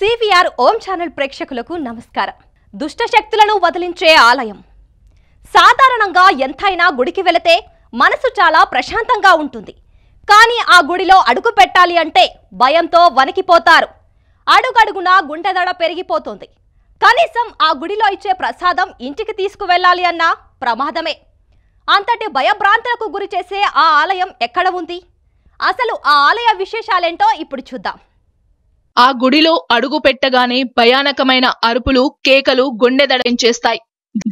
CVR ఓం channel ప్రేక్షకులకు నమస్కారం. దుష్ట శక్తులను వదిలించే ఆలయం. సాధారణంగా ఎంతైనా గుడికి వెళితే మనసు చాలా ప్రశాంతంగా ఉంటుంది. కానీ ఆ గుడిలో అడుగు పెట్టాలి అంటే భయంతో వణికిపోతారు. అడుగడుగునా గుండెదడ పెరిగిపోతుంది. కనీసం ఆ గుడిలో ఇచ్చే ప్రసాదం ఇంటికి తీసుకువెళ్ళాలి అన్నా ప్రమాదమే. అంతటి భయభ్రాంతులకు గురి చేసే ఆ ఆలయం ఎక్కడ ఉంది? అసలు ఆ ఆలయ విశేషాలేంటో ఇప్పుడు చూద్దాం. ఆ గుడిలో అడుగు పెట్టగానే భయానకమైన అరుపులు కేకలు గుండెదడించేస్తాయి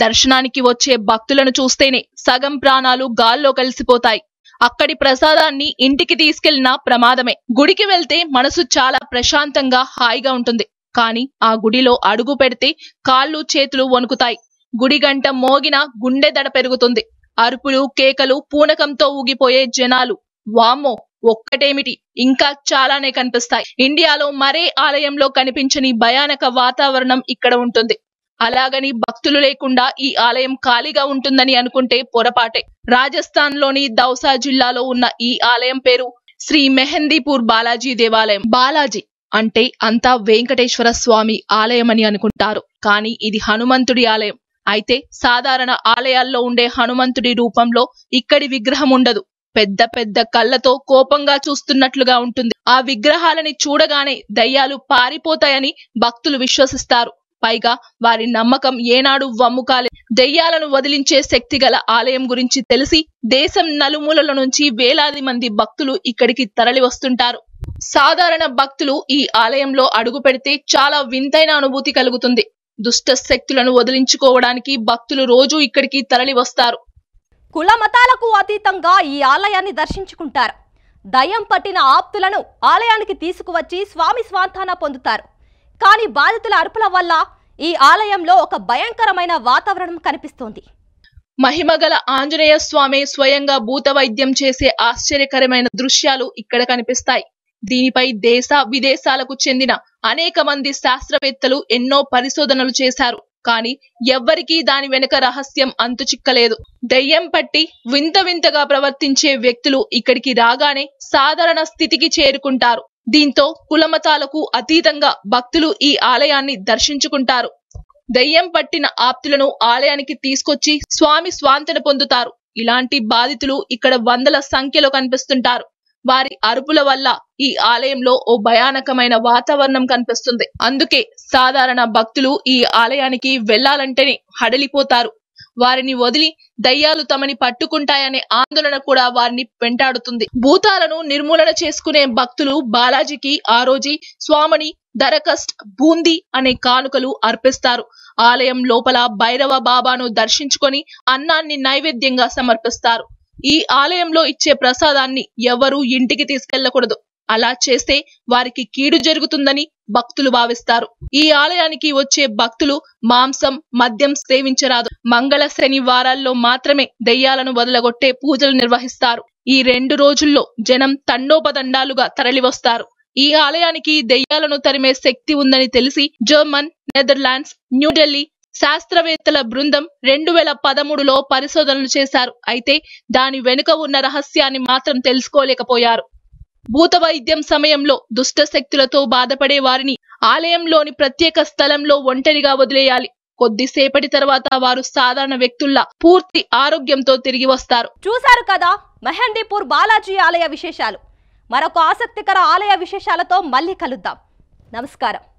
దర్శనానికి వచ్చే భక్తులను చూస్తేనే సగం ప్రాణాలు గాల్లో కలిసిపోతాయి. అక్కడి ప్రసాదాన్ని ఇంటికి తీసుకెళ్ళిన ప్రమాదమే. గుడికి వెళ్తే మనసు చాలా ప్రశాంతంగా హాయిగా ఉంటుంది. కాని ఆ గుడిలో అడుగు పెడితే కాళ్ళు చేతులు వణుకుతాయి. గుడి గంట మోగిన గుండె దడ పెరుగుతుంది. అరుపులు కేకలు పూనకంతో ఊగిపోయే జనాలు. వామ్మో! ఒక్కటేమిటి? ఇంకా చాలానే కనిపిస్తాయి. ఇండియాలో మరే ఆలయంలో కనిపించని భయానక వాతావరణం ఇక్కడ ఉంటుంది. అలాగని భక్తులు లేకుండా ఈ ఆలయం ఖాళీగా ఉంటుందని అనుకుంటే పొరపాటే. రాజస్థాన్లోని దౌసా జిల్లాలో ఉన్న ఈ ఆలయం పేరు శ్రీ మెహందీపూర్ బాలాజీ దేవాలయం. బాలాజీ అంటే అంతా వెంకటేశ్వర స్వామి ఆలయం అని అనుకుంటారు. కానీ ఇది హనుమంతుడి ఆలయం. అయితే సాధారణ ఆలయాల్లో ఉండే హనుమంతుడి రూపంలో ఇక్కడి విగ్రహం ఉండదు. పెద్ద పెద్ద కళ్ళతో కోపంగా చూస్తున్నట్లుగా ఉంటుంది. ఆ విగ్రహాలని చూడగానే దయ్యాలు పారిపోతాయని భక్తులు విశ్వసిస్తారు. పైగా వారి నమ్మకం ఏనాడు వమ్ముకాలే దెయ్యాలను వదిలించే శక్తి గల ఆలయం గురించి తెలిసి దేశం నలుమూలల నుంచి వేలాది మంది భక్తులు ఇక్కడికి తరలి వస్తుంటారు. సాధారణ భక్తులు ఈ ఆలయంలో అడుగు పెడితే చాలా వింతైన అనుభూతి కలుగుతుంది. దుష్ట శక్తులను వదిలించుకోవడానికి భక్తులు రోజూ ఇక్కడికి తరలి వస్తారు. కుల మతాలకు అతీతంగా ఈ ఆలయాన్ని దర్శించుకుంటారు. దయ్యం పట్టిన ఆప్తులను ఆలయానికి తీసుకువచ్చి స్వామి స్వాంతాన పొందుతారు. కానీ బాధితుల అరుపుల వల్ల ఈ ఆలయంలో ఒక భయంకరమైన వాతావరణం కనిపిస్తోంది. మహిమగల ఆంజనేయ స్వామి స్వయంగా భూత వైద్యం చేసే ఆశ్చర్యకరమైన దృశ్యాలు ఇక్కడ కనిపిస్తాయి. దీనిపై దేశ విదేశాలకు చెందిన అనేక మంది శాస్త్రవేత్తలు ఎన్నో పరిశోధనలు చేశారు. కానీ ఎవ్వరికీ దాని వెనుక రహస్యం అంతు చిక్కలేదు. దెయ్యం పట్టి వింత వింతగా ప్రవర్తించే వ్యక్తులు ఇక్కడికి రాగానే సాధారణ స్థితికి చేరుకుంటారు. దీంతో కులమతాలకు అతీతంగా భక్తులు ఈ ఆలయాన్ని దర్శించుకుంటారు. దయ్యం పట్టిన ఆప్తులను ఆలయానికి తీసుకొచ్చి స్వామి స్వాంతన పొందుతారు. ఇలాంటి బాధితులు ఇక్కడ వందల సంఖ్యలో కనిపిస్తుంటారు. వారి అరుపుల వల్ల ఈ ఆలయంలో ఓ భయానకమైన వాతావరణం కనిపిస్తుంది. అందుకే సాధారణ భక్తులు ఈ ఆలయానికి వెళ్ళాలంటేనే హడలిపోతారు. వారిని వదిలి దయ్యాలు తమని పట్టుకుంటాయనే ఆందోళన కూడా వారిని వెంటాడుతుంది. భూతాలను నిర్మూలన చేసుకునే భక్తులు బాలాజీకి ఆ రోజు స్వామిని దరకస్ట్ బూందీ అనే కానుకలు అర్పిస్తారు. ఆలయం లోపల భైరవ బాబాను దర్శించుకొని అన్నాన్ని నైవేద్యంగా సమర్పిస్తారు. ఈ ఆలయంలో ఇచ్చే ప్రసాదాన్ని ఎవరూ ఇంటికి తీసుకెళ్ళకూడదు అలా చేస్తే వారికి కీడు జరుగుతుందని భక్తులు భావిస్తారు. ఈ ఆలయానికి వచ్చే భక్తులు మాంసం మద్యం సేవించరాదు. మంగళ శనివారాల్లో మాత్రమే దెయ్యాలను వదలగొట్టే పూజలు నిర్వహిస్తారు. ఈ రెండు రోజుల్లో జనం తండోపదండాలుగా తరలివస్తారు. ఈ ఆలయానికి దెయ్యాలను తరిమే శక్తి ఉందని తెలిసి జర్మన్ నెదర్లాండ్స్ న్యూఢిల్లీ శాస్త్రవేత్తల బృందం రెండు వేల పదమూడులో పరిశోధనలు చేశారు. అయితే దాని వెనుక ఉన్న రహస్యాన్ని మాత్రం తెలుసుకోలేకపోయారు. భూత వైద్యం సమయంలో దుష్ట శక్తులతో బాధపడే వారిని ఆలయంలోని ప్రత్యేక స్థలంలో ఒంటరిగా వదిలేయాలి. కొద్దిసేపటి తర్వాత వారు సాధారణ వ్యక్తుల్లా పూర్తి ఆరోగ్యంతో తిరిగి వస్తారు. చూశారు కదా మెహందీపూర్ బాలాజీ ఆలయ విశేషాలు. మరొక ఆసక్తికర ఆలయ విశేషాలతో మళ్ళీ కలుద్దాం. నమస్కారం.